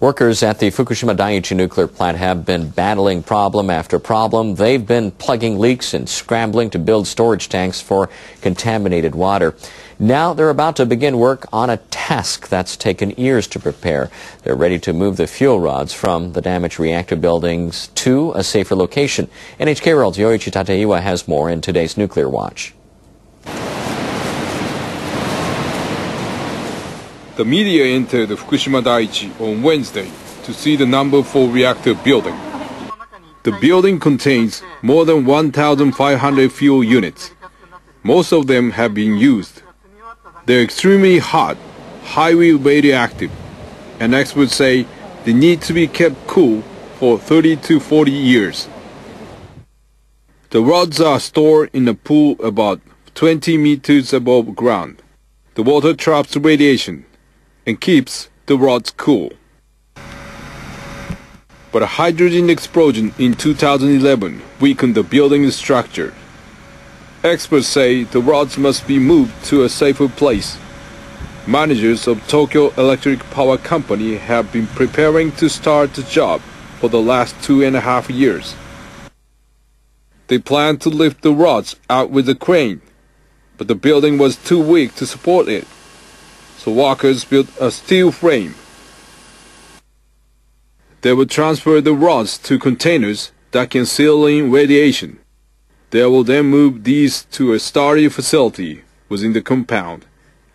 Workers at the Fukushima Daiichi nuclear plant have been battling problem after problem. They've been plugging leaks and scrambling to build storage tanks for contaminated water. Now they're about to begin work on a task that's taken years to prepare. They're ready to move the fuel rods from the damaged reactor buildings to a safer location. NHK World's Yoichi Tateiwa has more in today's Nuclear Watch. The media entered Fukushima Daiichi on Wednesday to see the number 4 reactor building. The building contains more than 1,500 fuel units. Most of them have been used. They're extremely hot, highly radioactive, and experts say they need to be kept cool for 30 to 40 years. The rods are stored in a pool about 20 meters above ground. The water traps radiation and keeps the rods cool. But a hydrogen explosion in 2011 weakened the building's structure. Experts say the rods must be moved to a safer place. Managers of Tokyo Electric Power Company have been preparing to start the job for the last two and a half years. They plan to lift the rods out with a crane, but the building was too weak to support it so workers built a steel frame. They will transfer the rods to containers that can seal in radiation. They will then move these to a sturdy facility within the compound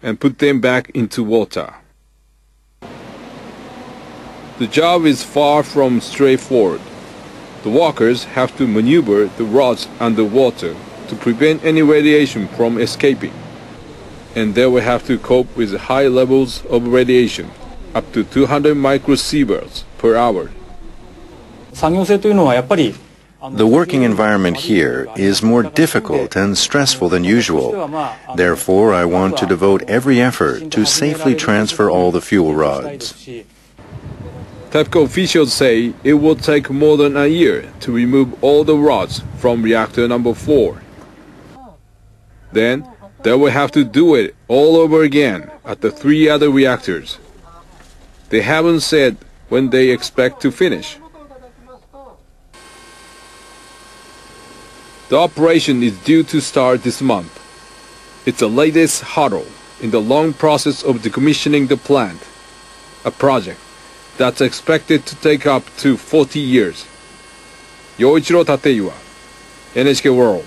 and put them back into water. The job is far from straightforward. The workers have to maneuver the rods underwater to prevent any radiation from escaping and they will have to cope with high levels of radiation, up to 200 microsieverts per hour. The working environment here is more difficult and stressful than usual. Therefore, I want to devote every effort to safely transfer all the fuel rods. TEPCO officials say it will take more than a year to remove all the rods from reactor number 4. Then, they will have to do it all over again at the three other reactors. They haven't said when they expect to finish. The operation is due to start this month. It's the latest hurdle in the long process of decommissioning the plant, a project that's expected to take up to 40 years. Yoichiro Tateiwa, NHK World.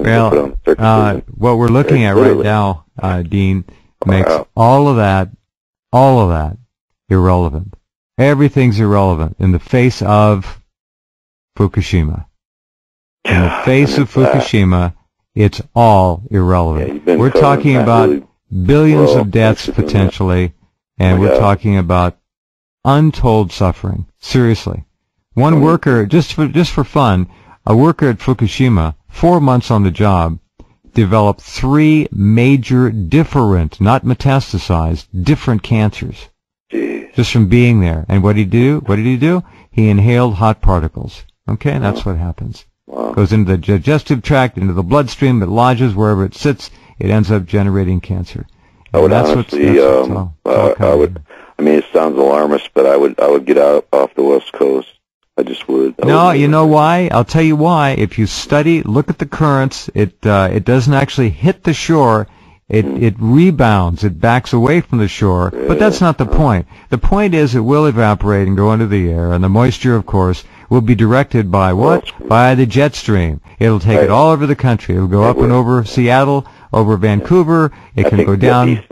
Well, uh, what we're looking at right now, uh, Dean, makes all of that, all of that irrelevant. Everything's irrelevant in the face of Fukushima. In the face of Fukushima, it's all irrelevant. Yeah, we're talking about really billions of deaths potentially, and we're Yeah. talking about untold suffering. Seriously. One Mhm. worker, just for, just for fun, a worker at Fukushima, four months on the job, developed three major different, not metastasized, different cancers Jeez. just from being there. And what did he do? What did he do? He inhaled hot particles. Okay, and that's what happens. Wow. Goes into the digestive tract, into the bloodstream, it lodges wherever it sits, it ends up generating cancer. I would that's what's, honestly, that's um, all, all uh, I would. I mean, it sounds alarmist, but I would. I would get out off the west coast. I just would. I No, you know why? I'll tell you why. If you study, look at the currents, it uh, it doesn't actually hit the shore. It Hmm. it rebounds. It backs away from the shore. But that's not the point. The point is it will evaporate and go into the air, and the moisture, of course, will be directed by what? Well, By the jet stream. It'll take it all over the country. It'll go It up and over Seattle, over Vancouver. It I can go down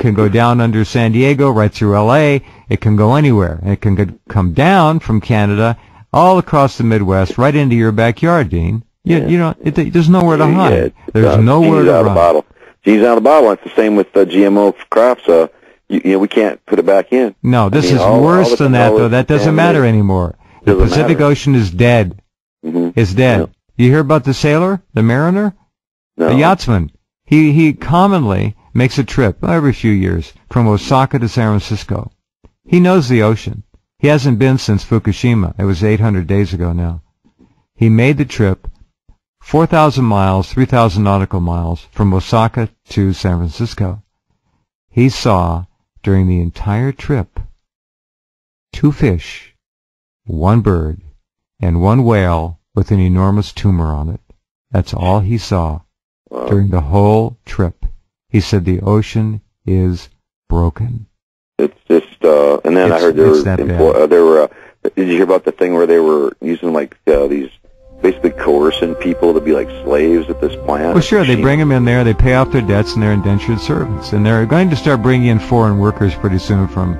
can go down under San Diego, right through LA. It can go anywhere. It can go, come down from Canada all across the Midwest, right into your backyard, Dean. You, Yeah. you know, it, there's nowhere to hide. it's, there's uh, nowhere to out of run. bottle. Genie's out of the bottle. It's the same with uh, GMO crops. Uh, you, you know, we can't put it back in. No, this mean, is all- all worse the than that, though. That doesn't matter anymore. The Pacific matter. Ocean is dead. hmm It's dead. You hear about the sailor, the mariner, No. the yachtsman? He he commonly makes a trip every few years from Osaka to San Francisco. He knows the ocean. He hasn't been since Fukushima. It was 800 days ago now. He made the trip 4,000 miles, 3,000 nautical miles from Osaka to San Francisco. He saw during the entire trip two fish, one bird, and one whale with an enormous tumor on it. That's all he saw during the whole trip. He said the ocean is broken. It's just, uh, and then I heard there were, employ- uh, there were. Uh, did you hear about the thing where they were using like uh, these, basically coercing people to be like slaves at this plant? Well, sure, they bring them in there, they pay off their debts, and they're indentured servants. And they're going to start bringing in foreign workers pretty soon from, you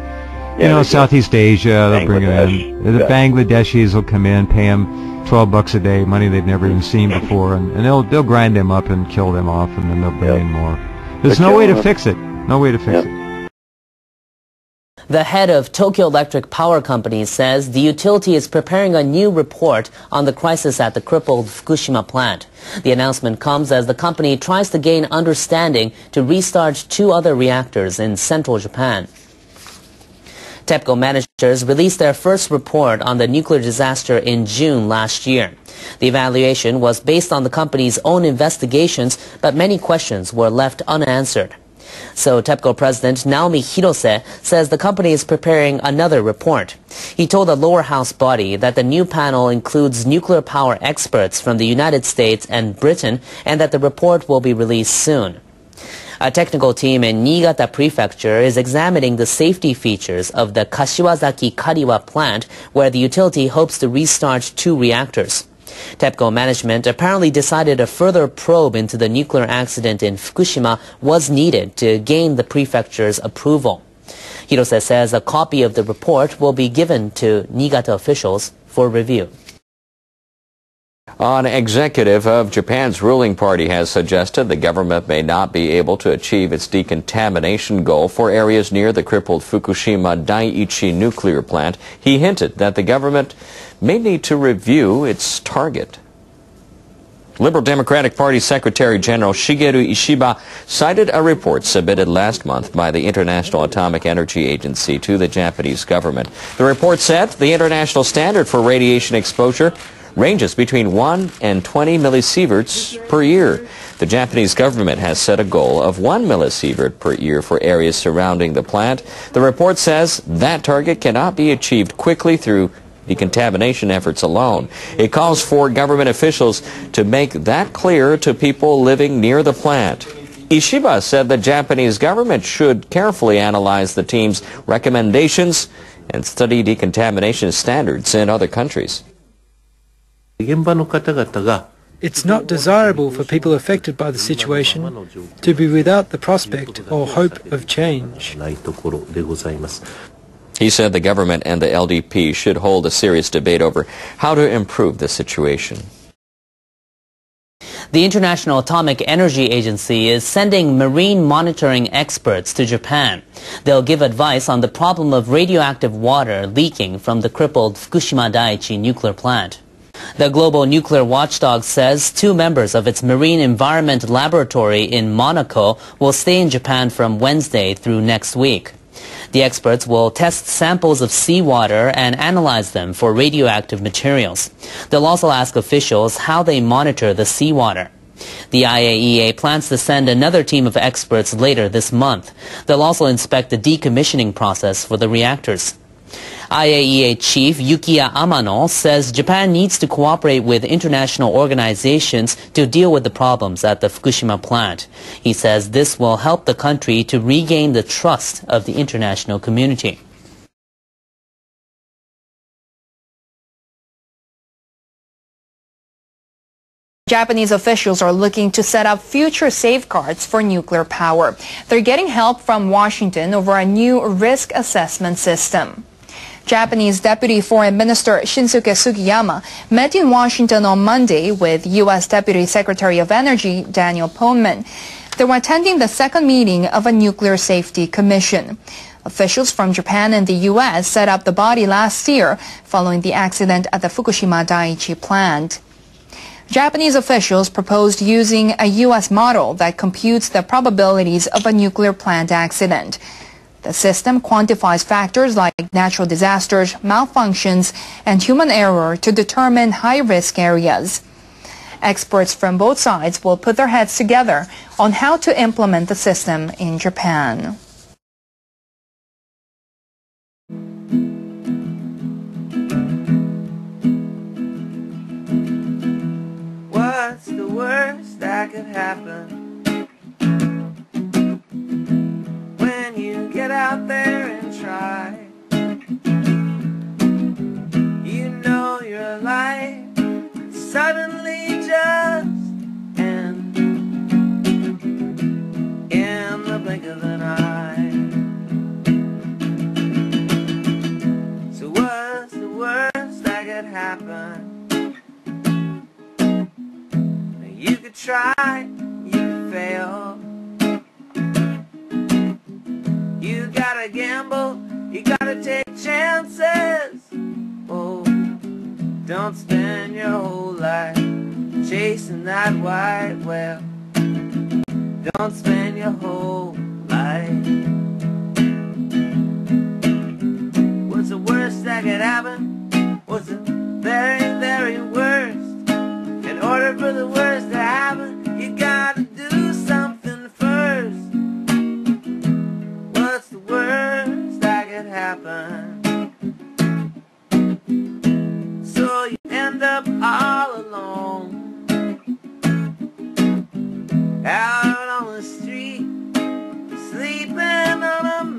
Yeah, know. Southeast Asia. They'll bring them in. The Yeah. Bangladeshis will come in, pay them 12 bucks a day, money they've never even seen before, and, and they'll they'll grind them up and kill them off, and then they'll bring Yep. in more. There's They're no way to killing fix it. No way to fix Yep. it. The head of Tokyo Electric Power Company says the utility is preparing a new report on the crisis at the crippled Fukushima plant. The announcement comes as the company tries to gain understanding to restart two other reactors in central Japan. TEPCO managers released their first report on the nuclear disaster in June last year. The evaluation was based on the company's own investigations, but many questions were left unanswered. So TEPCO President Naomi Hirose says the company is preparing another report. He told the lower house body that the new panel includes nuclear power experts from the United States and Britain and that the report will be released soon. A technical team in Niigata Prefecture is examining the safety features of the Kashiwazaki Kariwa plant where the utility hopes to restart two reactors. TEPCO management apparently decided a further probe into the nuclear accident in Fukushima was needed to gain the prefecture's approval. Hirose says a copy of the report will be given to Niigata officials for review. An executive of Japan's ruling party has suggested the government may not be able to achieve its decontamination goal for areas near the crippled Fukushima Daiichi nuclear plant. He hinted that the government may need to review its target. Liberal Democratic Party Secretary General Shigeru Ishiba cited a report submitted last month by the International Atomic Energy Agency to the Japanese government. The report said the international standard for radiation exposure ranges between 1 and 20 millisieverts per year. The Japanese government has set a goal of 1 millisievert per year for areas surrounding the plant. The report says that target cannot be achieved quickly through decontamination efforts alone. It calls for government officials to make that clear to people living near the plant. Ishiba said the Japanese government should carefully analyze the team's recommendations and study decontamination standards in other countries. It's not desirable for people affected by the situation to be without the prospect or hope of change. He said the government and the LDP should hold a serious debate over how to improve the situation. The International Atomic Energy Agency is sending marine monitoring experts to Japan. They'll give advice on the problem of radioactive water leaking from the crippled Fukushima Daiichi nuclear plant. The Global Nuclear Watchdog says two members of its Marine Environment Laboratory in Monaco will stay in Japan from Wednesday through next week. The experts will test samples of seawater and analyze them for radioactive materials. They'll also ask officials how they monitor the seawater. The IAEA plans to send another team of experts later this month. They'll also inspect the decommissioning process for the reactors. IAEA Chief Yukiya Amano says Japan needs to cooperate with international organizations to deal with the problems at the Fukushima plant. He says this will help the country to regain the trust of the international community. Japanese officials are looking to set up future safeguards for nuclear power. They're getting help from Washington over a new risk assessment system. Japanese Deputy Foreign Minister Shinsuke Sugiyama met in Washington on Monday with U.S. Deputy Secretary of Energy Daniel Poneman. They were attending the second meeting of a nuclear safety commission. Officials from Japan and the U.S. set up the body last year following the accident at the Fukushima Daiichi plant. Japanese officials proposed using a U.S. model that computes the probabilities of a nuclear plant accident. The system quantifies factors like natural disasters, malfunctions, and human error to determine high-risk areas. Experts from both sides will put their heads together on how to implement the system in Japan. What's the worst that could happen? Out there and try You know your life suddenly just end In the blink of an eye So what's the worst that could happen? You could try, you could fail. Don't spend your whole life chasing that white whale. Don't spend your whole life. What's the worst that could happen? What's the very, very worst? In order for the worst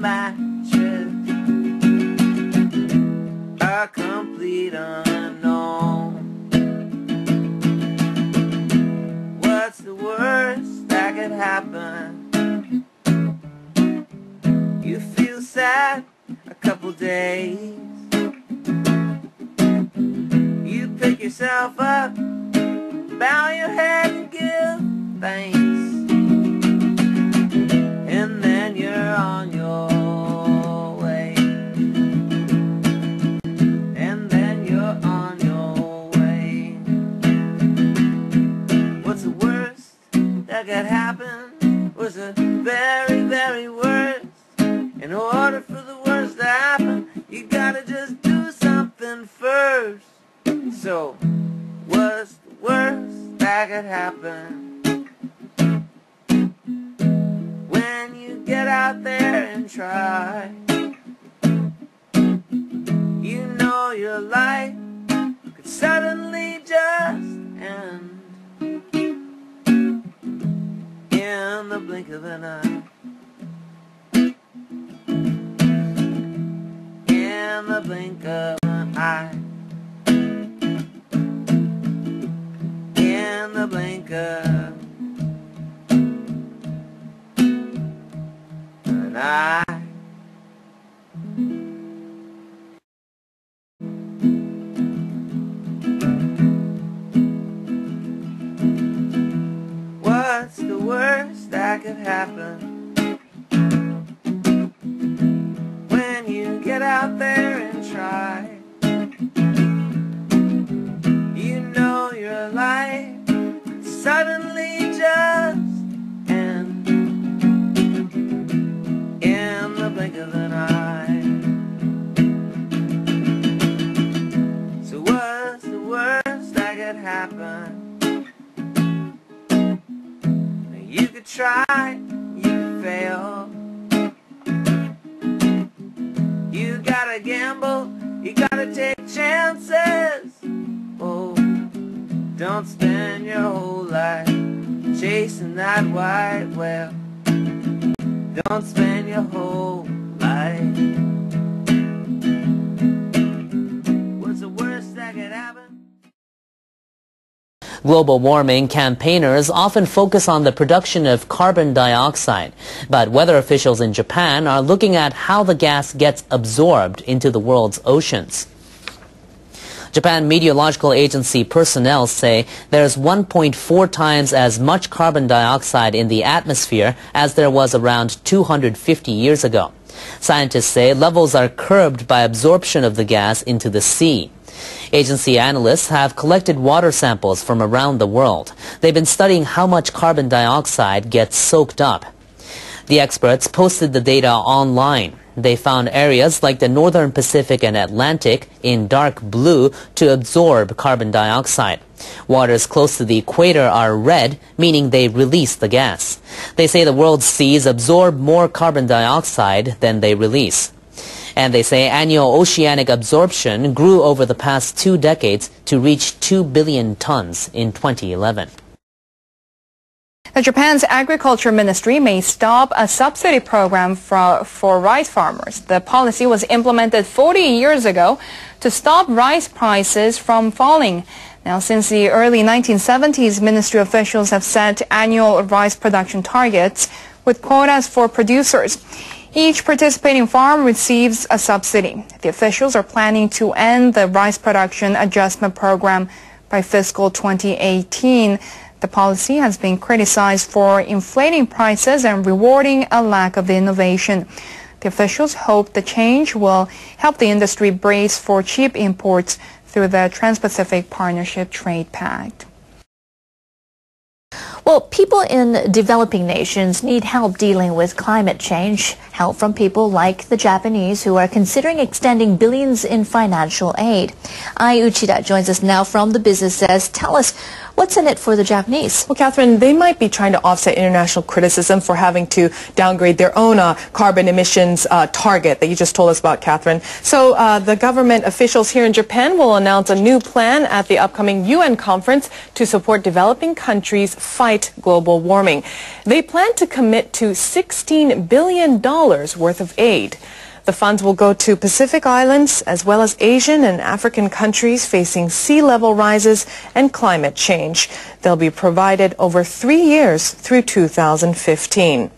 on So, what's the worst that could happen? When you get out there and try, you know your life could suddenly just end in the blink of an eye. In the blink of an eye. In the blink of an eye. What's the worst that could happen? That white whale. Don't spend your whole life. Global warming campaigners often focus on the production of carbon dioxide, but weather officials in Japan are looking at how the gas gets absorbed into the world's oceans. Japan Meteorological Agency personnel say there's 1.4 times as much carbon dioxide in the atmosphere as there was around 250 years ago. Scientists say levels are curbed by absorption of the gas into the sea. Agency analysts have collected water samples from around the world. They've been studying how much carbon dioxide gets soaked up. The experts posted the data online. They found areas like the Northern Pacific and Atlantic in dark blue to absorb carbon dioxide. Waters close to the equator are red, meaning they release the gas. They say the world's seas absorb more carbon dioxide than they release. And they say annual oceanic absorption grew over the past two decades to reach 2 billion tons in 2011. Now, Japan's agriculture ministry may stop a subsidy program for, for rice farmers. The policy was implemented 40 years ago to stop rice prices from falling. Now, since the early 1970s, ministry officials have set annual rice production targets with quotas for producers. Each participating farm receives a subsidy. The officials are planning to end the rice production adjustment program by fiscal 2018. The policy has been criticized for inflating prices and rewarding a lack of innovation. The officials hope the change will help the industry brace for cheap imports through the Trans-Pacific Partnership Trade Pact. Well, people in developing nations need help dealing with climate change. Help from people like the Japanese who are considering extending billions in financial aid. Ai Uchida joins us now from the business desk. Tell us What's in it for the Japanese? Well, Catherine, they might be trying to offset international criticism for having to downgrade their own uh, carbon emissions uh, target that you just told us about, Catherine. So uh, the government officials here in Japan will announce a new plan at the upcoming UN conference to support developing countries fight global warming. They plan to commit to $16 billion worth of aid. The funds will go to Pacific Islands as well as Asian and African countries facing sea level rises and climate change. They'll be provided over three years through 2015.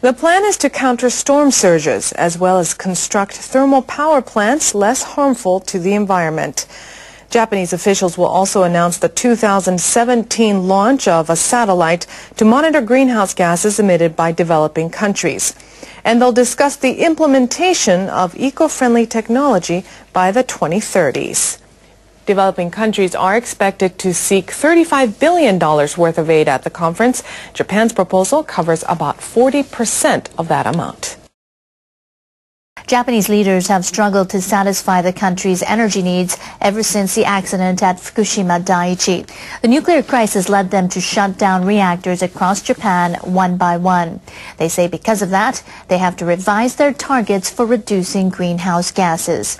The plan is to counter storm surges as well as construct thermal power plants less harmful to the environment. Japanese officials will also announce the 2017 launch of a satellite to monitor greenhouse gases emitted by developing countries and they'll discuss the implementation of eco-friendly technology by the 2030s. Developing countries are expected to seek $35 billion worth of aid at the conference. Japan's proposal covers about 40% of that amount. Japanese leaders have struggled to satisfy the country's energy needs ever since the accident at Fukushima Daiichi. The nuclear crisis led them to shut down reactors across Japan one by one. They say because of that, they have to revise their targets for reducing greenhouse gases.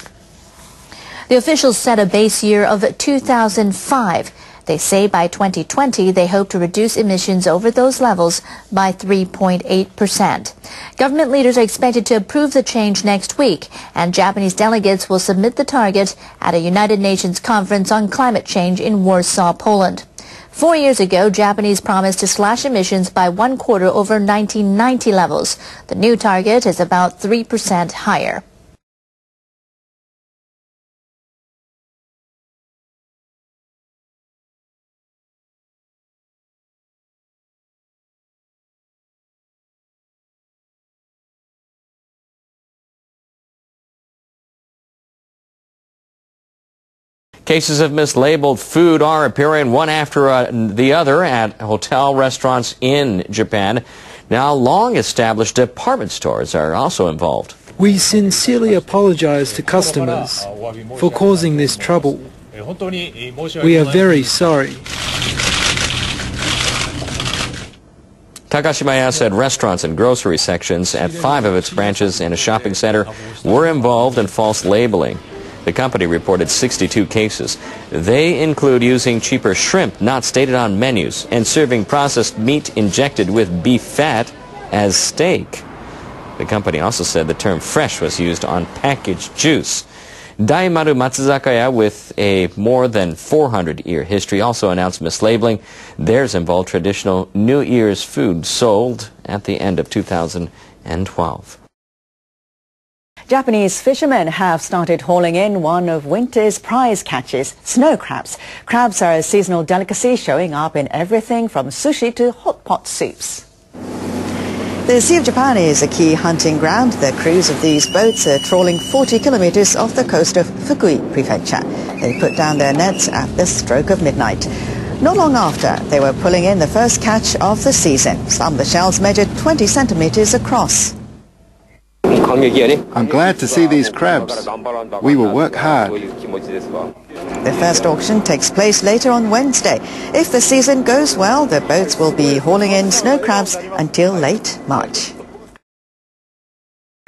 The officials set a base year of 2005 they say by 2020 they hope to reduce emissions over those levels by 3.8%. Government leaders are expected to approve the change next week, and Japanese delegates will submit the target at a United Nations conference on climate change in Warsaw, Poland. Four years ago, Japanese promised to slash emissions by one quarter over 1990 levels. The new target is about 3% higher. Cases of mislabeled food are appearing one after uh, the other at hotel restaurants in Japan. Now, long-established department stores are also involved. We sincerely apologize to customers for causing this trouble. We are very sorry. Takashimaya said restaurants and grocery sections at five of its branches in a shopping center were involved in false labeling. The company reported 62 cases. They include using cheaper shrimp not stated on menus and serving processed meat injected with beef fat as steak. The company also said the term fresh was used on packaged juice. Daimaru Matsuzakaya, with a more than 400-year history, also announced mislabeling. Theirs involved traditional New Year's food sold at the end of 2012. Japanese fishermen have started hauling in one of winter's prize catches, snow crabs. Crabs are a seasonal delicacy showing up in everything from sushi to hot pot soups. The Sea of Japan is a key hunting ground. The crews of these boats are trawling 40 kilometers off the coast of Fukui Prefecture. They put down their nets at the stroke of midnight. Not long after, they were pulling in the first catch of the season. Some of the shells measured 20 centimeters across. I'm glad to see these crabs. We will work hard. The first auction takes place later on Wednesday. If the season goes well, the boats will be hauling in snow crabs until late March.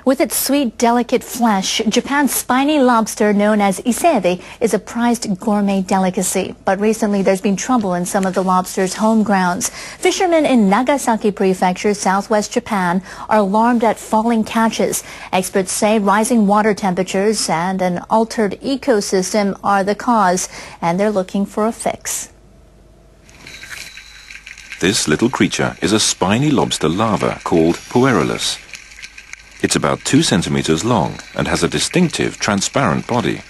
With its sweet, delicate flesh, Japan's spiny lobster known as isebi is a prized gourmet delicacy. But recently there's been trouble in some of the lobster's home grounds. Fishermen in Nagasaki Prefecture, southwest Japan, are alarmed at falling catches. Experts say rising water temperatures and an altered ecosystem are the cause, and they're looking for a fix. This little creature is a spiny lobster larva called Puerulus. It's about two centimeters long and has a distinctive transparent body.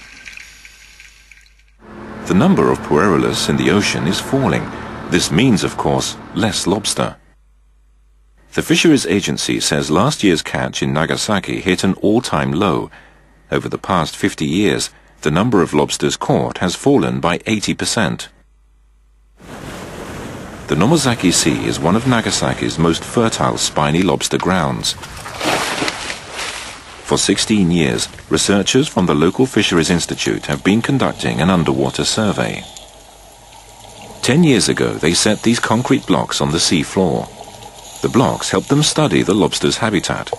The number of Puerulus in the ocean is falling. This means, of course, less lobster. The Fisheries Agency says last year's catch in Nagasaki hit an all-time low. Over the past 50 years, the number of lobsters caught has fallen by 80%. The Nomozaki Sea is one of Nagasaki's most fertile spiny lobster grounds. For 16 years, researchers from the local Fisheries Institute have been conducting an underwater survey. Ten years ago, they set these concrete blocks on the sea floor. The blocks help them study the lobster's habitat.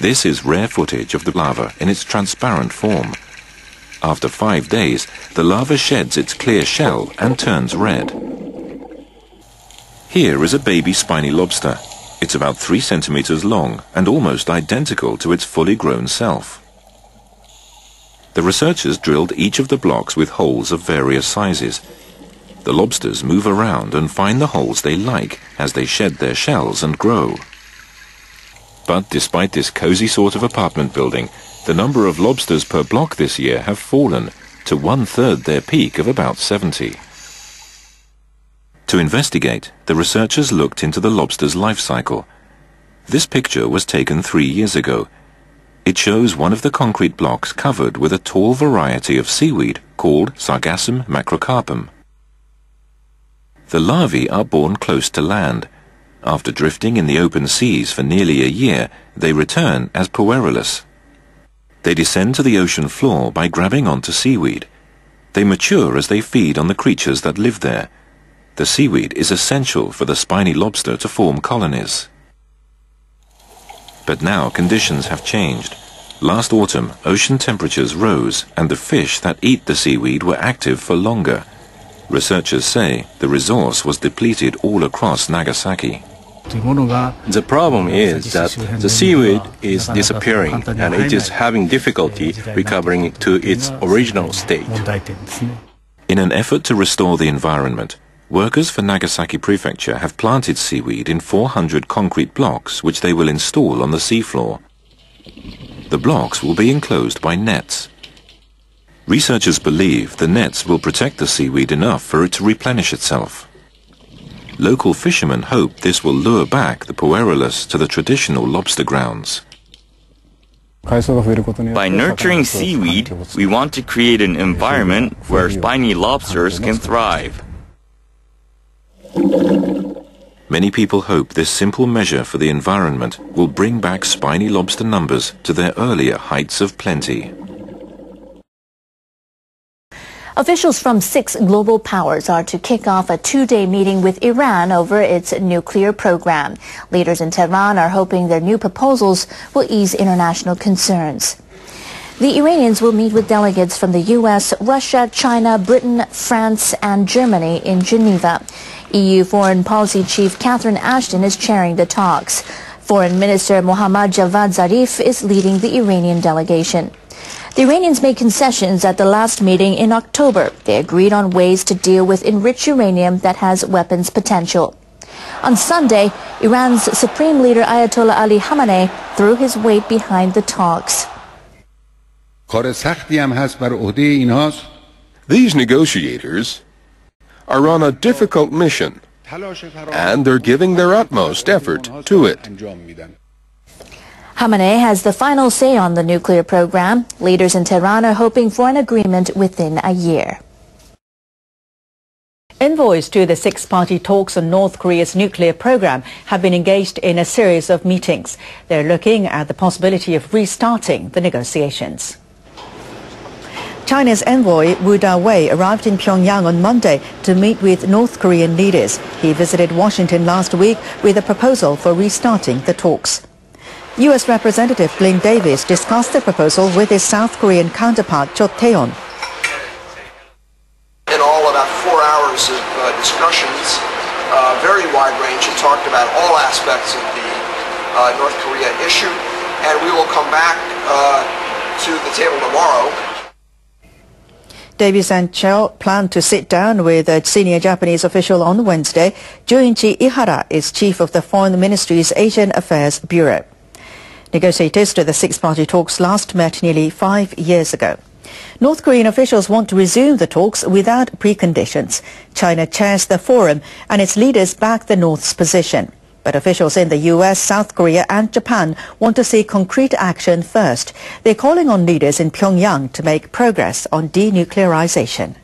This is rare footage of the larva in its transparent form. After five days, the larva sheds its clear shell and turns red. Here is a baby spiny lobster. It's about 3 centimeters long and almost identical to its fully grown self. The researchers drilled each of the blocks with holes of various sizes. The lobsters move around and find the holes they like as they shed their shells and grow. But despite this cozy sort of apartment building, the number of lobsters per block this year have fallen to one-third their peak of about 70. To investigate, the researchers looked into the lobster's life cycle. This picture was taken three years ago. It shows one of the concrete blocks covered with a tall variety of seaweed called Sargassum macrocarpum. The larvae are born close to land. After drifting in the open seas for nearly a year, they return as Puerulus. They descend to the ocean floor by grabbing onto seaweed. They mature as they feed on the creatures that live there. The seaweed is essential for the spiny lobster to form colonies. But now conditions have changed. Last autumn, ocean temperatures rose and the fish that eat the seaweed were active for longer. Researchers say the resource was depleted all across Nagasaki. The problem is that the seaweed is disappearing and it is having difficulty recovering to its original state. In an effort to restore the environment, Workers for Nagasaki Prefecture have planted seaweed in 400 concrete blocks which they will install on the seafloor. The blocks will be enclosed by nets. Researchers believe the nets will protect the seaweed enough for it to replenish itself. Local fishermen hope this will lure back the Puerulus to the traditional lobster grounds. By nurturing seaweed, we want to create an environment where spiny lobsters can thrive. Many people hope this simple measure for the environment will bring back spiny lobster numbers to their earlier heights of plenty. Officials from six global powers are to kick off a two-day meeting with Iran over its nuclear program. Leaders in Tehran are hoping their new proposals will ease international concerns. The Iranians will meet with delegates from the U.S., Russia, China, Britain, France, and Germany in Geneva. EU Foreign Policy Chief Catherine Ashton is chairing the talks. Foreign Minister Mohammad Javad Zarif is leading the Iranian delegation. The Iranians made concessions at the last meeting in October. They agreed on ways to deal with enriched uranium that has weapons potential. On Sunday, Iran's Supreme Leader Ayatollah Ali Khamenei threw his weight behind the talks. These negotiators are on a difficult mission, and they're giving their utmost effort to it. Khamenei has the final say on the nuclear program. Leaders in Tehran are hoping for an agreement within a year. Envoys to the six-party talks on North Korea's nuclear program have been engaged in a series of meetings. They're looking at the possibility of restarting the negotiations. China's envoy Wu Da-wei arrived in Pyongyang on Monday to meet with North Korean leaders. He visited Washington last week with a proposal for restarting the talks. U.S. Representative Glyn Davies discussed the proposal with his South Korean counterpart Cho Tae-yong. In all, about four hours of uh, discussions, uh, very wide range, and talked about all aspects of the uh, North Korea issue, and we will come back uh, to the table tomorrow. Davies and Cho plan to sit down with a senior Japanese official on Wednesday. Junichi Ihara is chief of the Foreign Ministry's Asian Affairs Bureau. Negotiators to the six-party talks last met nearly five years ago. North Korean officials want to resume the talks without preconditions. China chairs the forum and its leaders back the North's position. But officials in the US, South Korea and Japan want to see concrete action first. They're calling on leaders in Pyongyang to make progress on denuclearization.